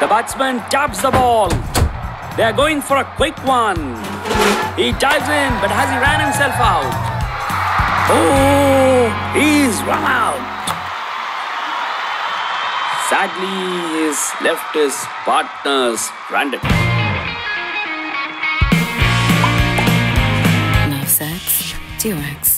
The batsman taps the ball. They are going for a quick one. He dives in, but has he ran himself out? Oh, he's run out. Sadly, he's left his partners stranded. Love sex? Durex.